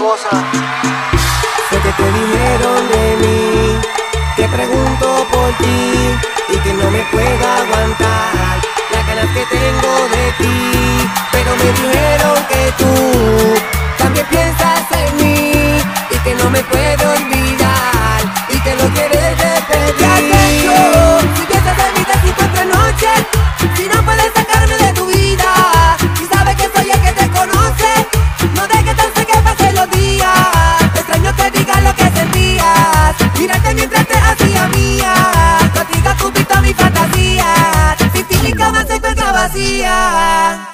cosa. Sé que te dijeron de mí, que pregunto por ti y que no me puedo aguantar las ganas que tengo de ti. Pero me dijeron que tú también piensas en mí y que no me puedo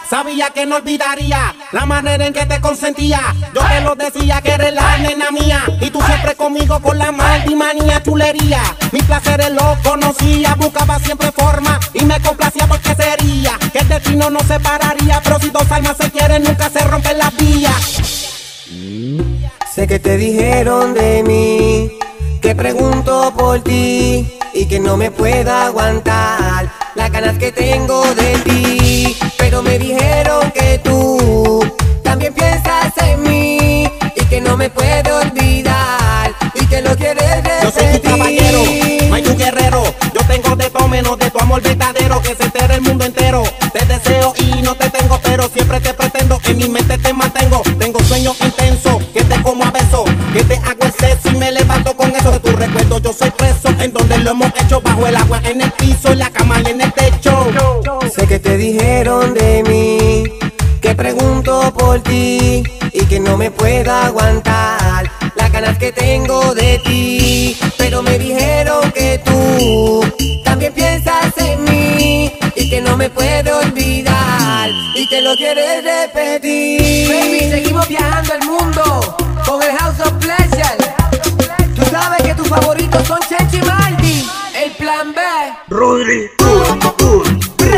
Sabía que no olvidaría la manera en que te consentía. Yo te lo decía que eres la nena mía. Y tú siempre conmigo con la manía chulería. Mis placeres los conocía, buscaba siempre forma y me complacía porque sería que el destino no separaría. Pero si dos almas se quieren, nunca se rompen las vías. Sé que te dijeron de mí, que pregunto por ti y que no me puedo aguantar las ganas que tengo de ti. Pero me dijeron que tú también piensas en mí y que no me puedo olvidar y que lo quieres Yo soy tu caballero, un guerrero. Yo tengo de todo menos de tu amor verdadero. Que se entere el mundo entero. Te deseo y no te tengo, pero siempre te pretendo. En mi mente te mantengo. Tengo sueños intensos, que te como a beso. Que te hago el sexo y me levanto con eso. De tu recuerdo yo soy preso. En donde lo hemos hecho bajo el agua, en el piso, en la cama y en el techo. Sé que te dijeron de mí, que pregunto por ti y que no me puedo aguantar las ganas que tengo de ti. Pero me dijeron que tú también piensas en mí y que no me puedo olvidar y que lo quieres repetir. Baby, seguimos viajando el mundo con el House of Pleasure. Tú sabes que tus favoritos son Chenchi y Maldi, el plan B, Rodri,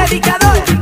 predicador.